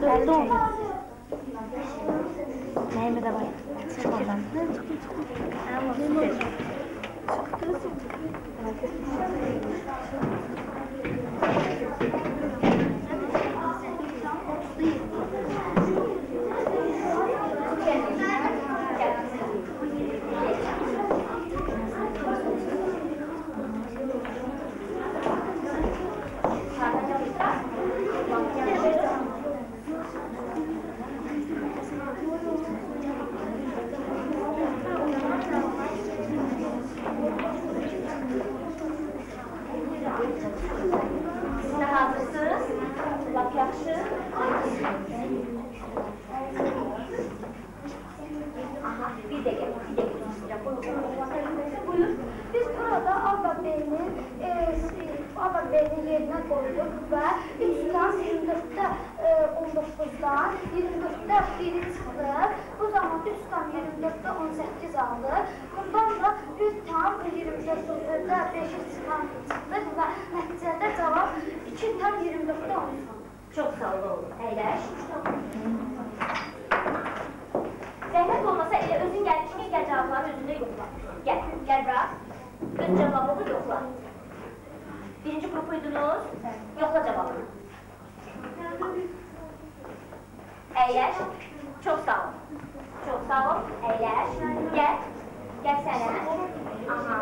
Pardon. Neyime de bak. Çık oradan. Çık, çık. 4.18 aldı. Bundan da 1.24.5 çıxan çıxdıq və nəticədə cavab 2.24.10 Çox sağ olun. Əyləş. Zəhmət olmasa elə özün gəl, kimin gəl cavabları özündə yoxla. Gəl, gəl bura. Öz cavabını yoxla. Birinci qrupuydunuz, yoxla cavabını. Əyləş. Çox sağ olun. Çox sağ ol. Əyləş. Gəl. Gəl sənə. Aha.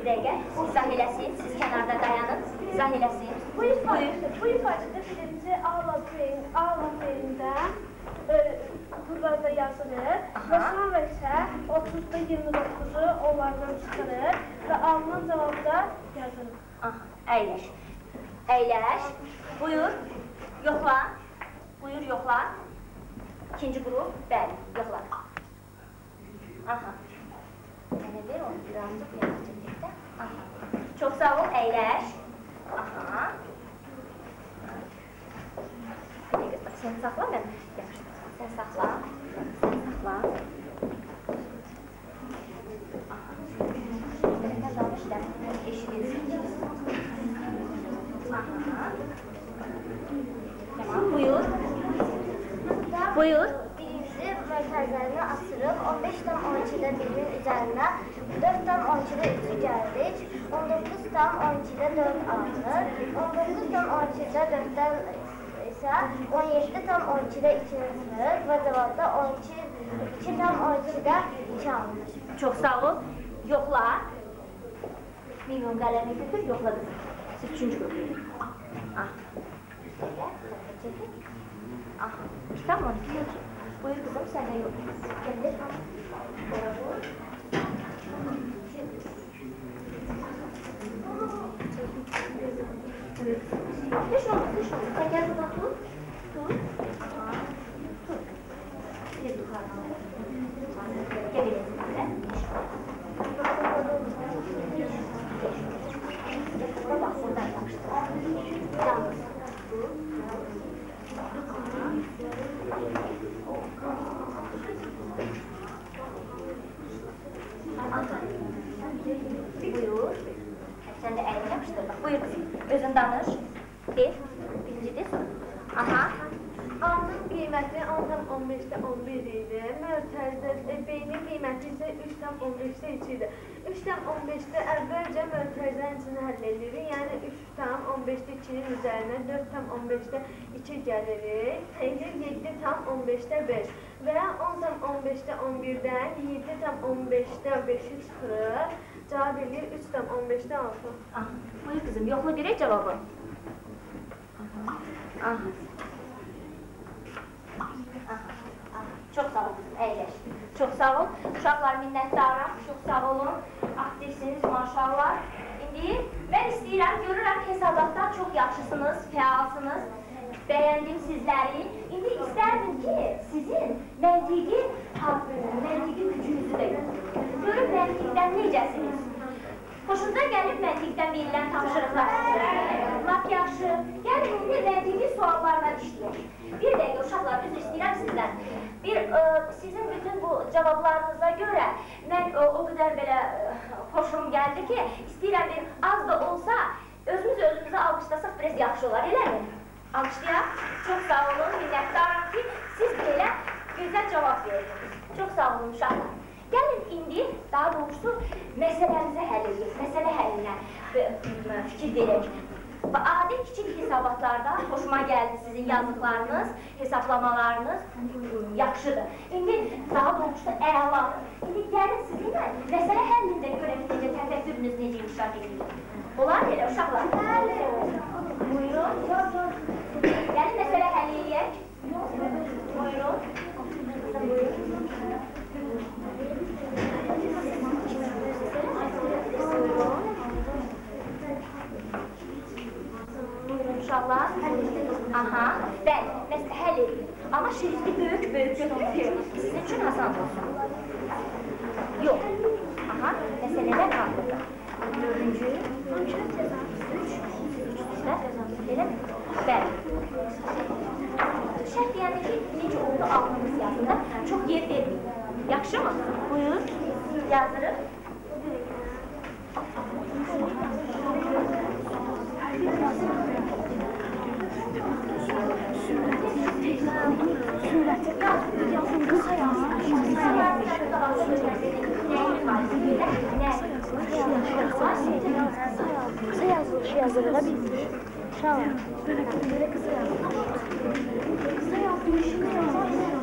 Bir dəqiqə. İzah eləsin. Siz kənarda dayanın. İzah eləsin. Bu ifade, bu ifadede birinci Ağlapeyn, Ağlapeyndə e, burada yazılır və sonra isə 30-da 29-u onlardan çıxarır və alınan cavabda yazılır. Aha, əyləş. Əyləş. Buyur. Yoxla. Buyur, yoxla. İkinci qrup. Bəli, yoxla. Aha. Mənə ver onu birazcık yavaşca get də. Aha. Çox sağ ol, əyləş. Aha. Sən saxla mən. Yaxşı. Sən saxla. Sən saxla. Sən danış da, eşidilsin. Aha. Tamam, buyur. Buyur. Birincisi mərkəzlərini asırıq, 15 tam 12-də birin üzərinə 4 tam 12-də 3 gəldik, 19 tam 12-də 4 alınır, 19 tam 12-də 4-dən isə 17 tam 12-də 2 yazılır və cavabda 12, 2 tam 12-də 2 alınır. Çox sağ ol. Yoxla. Milyon qələmi götür, yoxla qızım. Siz üçüncü qrup. Ah. Belə, çəkin. Ah. Kitab mı? Buyur qızım, sən də yox. Gəlir. Düş oldu, düş oldu. Sen gel buradan tut. Tut. Aha. Tut. Bir yukarıdan. Gel benim Sən də əlini yapışdır. Bax, buyur qızım. Özün danış. De. Birinci de sonra. Aha. Altın qiyməti 10.15-də 11 idi. Mötərizə e, beynin qiyməti isə 3.15-də 2 idi. 3.15-də əvvəlcə mötərizənin içini həll edirik. Yəni 3.15-də 2-nin üzərinə 4.15-də 2 gəlirik. Edir 7.15-də 5 və 10.15-də 11-dən 7.15-də 5-i çıxırıq. Cavab eləyir 3.15-də 6. Ah, buyur qızım. Yoxla görək cavabı. Aha. Çox sağ ol qızım, əyləş. Çox sağ ol. Uşaqlar minnətdaram. Çox sağ olun. Aktivsiniz maşallah. İndi mən istəyirəm, görürəm hesabatdan çox yaxşısınız, fəalsınız. Bəyəndim sizləri. İndi istərdim ki, sizin məntiqi, məntiqi gücünüzü də görüm. Görüm məntiqdən necəsiniz? Xoşunuza gəlib məntiqdən verilən tapşırıqlar sizə? Lap yaxşı. Gəlin indi məntiqi suallarla işləyək. Bir dəqiqə uşaqlar, üzr istəyirəm sizdən. Bir ə, sizin bütün bu cavablarınıza görə mən ə, o qədər belə ə, xoşum gəldi ki, istəyirəm bir az da olsa özümüz özümüzə alqışlasaq biraz yaxşı olar, eləmi? Alqışlayaq. Çox sağ olun, minnətdaram ki, siz belə gözəl cavab verdiniz. Çox sağ olun uşaqlar. Gəlin indi daha doğrusu məsələmizi həll edək, məsələ həllinə fikir verək. Və adi kiçik hesabatlarda xoşuma gəldi sizin yazdıqlarınız, hesablamalarınız yaxşıdır. İndi daha doğrusu əladır. İndi gəlin sizinlə məsələ həllində görək necə təfəkkürünüz necə inkişaf edir. Olar elə uşaqlar? Bəli. Buyurun. Gəlin məsələ həll edək. Buyurun. Buyurun. Uşaqlar. Aha, bəli, məsələ həll edin. Amma şrifti böyük böyük götürün ki, sizin üçün asan olsun. Yox. Aha, məsələlər qaldı. Dördüncü, üç, üstə, eləmi? Bəli. Şərt deyəndə ki, necə oldu altımız yazında çox yer verməyin. Yaxşı mı? Buyur. Yazırıq. Kısa yazılışı yazılabilir. Şahane. Kısa yazılışı yazılabilir.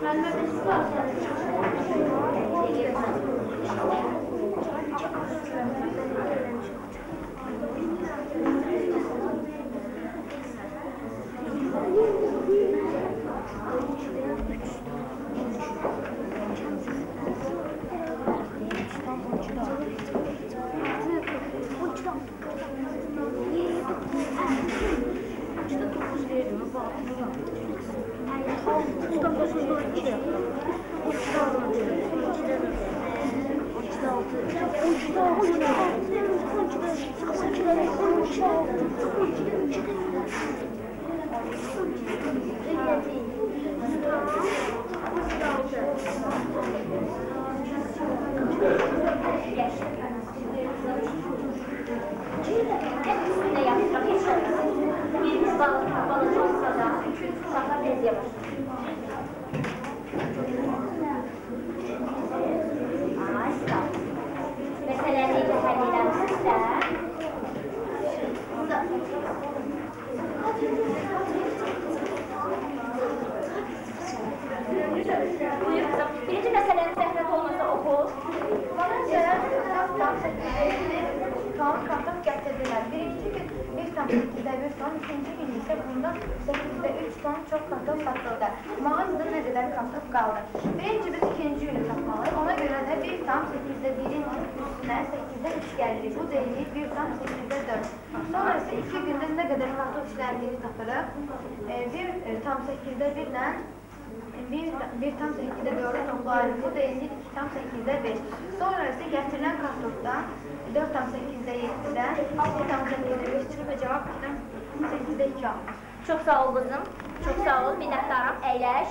Thank you. Balık, balık olsa da uşaqlar tez yapar. 8'də 1 ton, ikinci gün isə bunda 8'də 3 ton çox kartof satıldı. Mağazada nə qədər kartof qaldı? Birinci biz ikinci günü tapmalıyıq. Ona görə də 1 tam 8'də 1-in üstünə 8'də 3 gəlirik. Bu deyilir 1 tam 8'də 4. Sonra isə 2 gündə nə qədər kartof işləndiyini tapırıq. 1 tam 8'də 1 ilə 1, 1 tam 8'də 4'ü toplayırıq. Bu deyilir 2 tam 8'də 5. Sonra 4 tam 8'də 7'dən 2 tam 8'də 5 çıxıb və cavab 2 tam 8'də 2 almış. Çox sağ ol qızım. Çox sağ ol. Minnətdaram. Əyləş.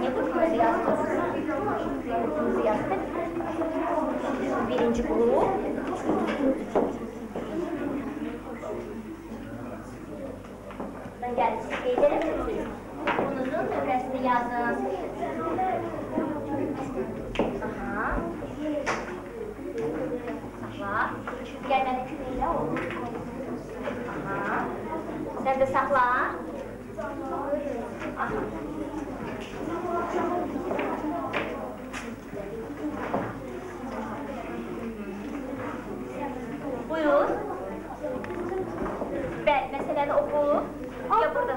Niyə qurtumuzu yazdınız? Yazdık. Birinci qrup. Ben geldim. Siz Məsələni oxu. Ya burada.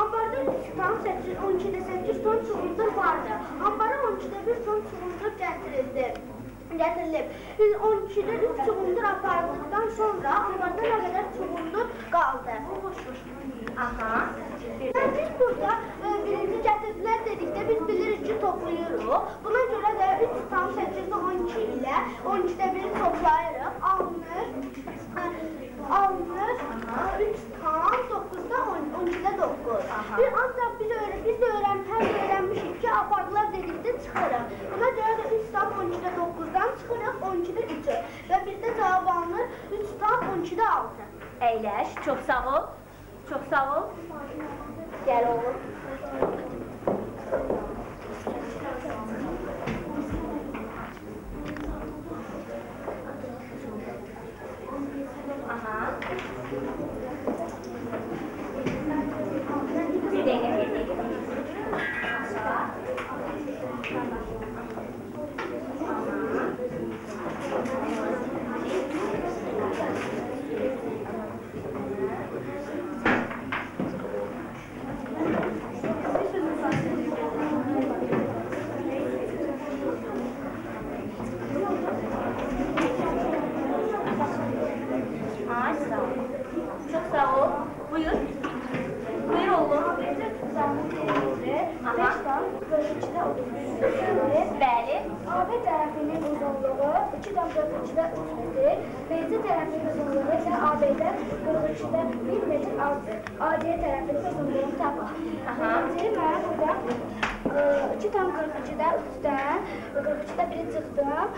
Ambarda 3 tam 8, 12'de 8 ton çuğundur vardı. Ambara 12'de 1 ton çuğundur getirildi. Getirilip. Biz 12'de 3 çuğundur apardıktan sonra ambarda ne kadar çuğundur kaldı. Aha. Biz burada e, birinci getirdiler dedikdə biz bilirik ki toplayırıq. Buna görə də 3 tam 8'i 12 ilə 12'də 1 toplayırıq. Alınır. 1944-cüdə 3 metr, BC tərəfinin uzunluğu isə ABD 42-də 1 metr azdır. AD tərəfinin uzunluğunu tapaq. Birinci mən burada 2 tam 42-də 3-dən, 42-də 1-i çıxdım,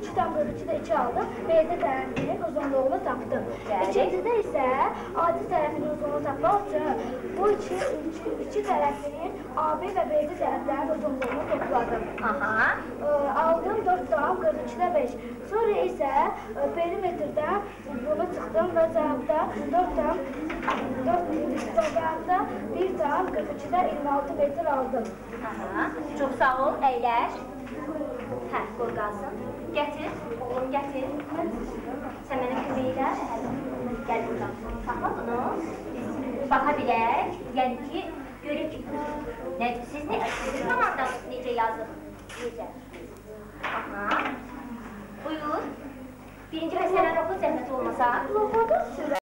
2 tam 42-də 2 aldım, BC tərəfinin uzunluğunu tapdım. İkincidə isə AD tərəfinin uzunluğunu tapmaq üçün bu iki, iki, iki tərəfinin AB və BC tərəflərinin uzunluğunu topladım. Aha. Ə, aldım 4 tam 43-də 5. Sonra isə ə, perimetrdən bunu çıxdım və cavabda 4 tam 4 cavabda 1 tam 43-də 26 metr aldım. Aha. Çox sağ ol. Əyləş. Hə, qoy qalsın. Gətir. Oğlum gətir. Sən mənə kömək elə. Gəl burada. Saxla bunu. Baxa bilək. Yəni ki, görək. Nə, siz nə, sizin komandanız necə yazır? Necə? Aha. Buyur. Birinci məsələni oxu zəhmət olmasa. Logoda sürə